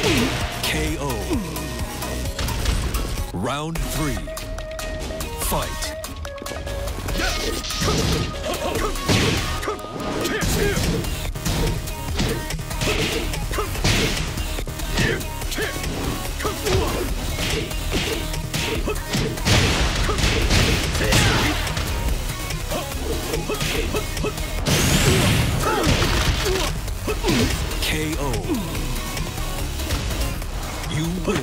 KO. Round three. Fight. KO. You win.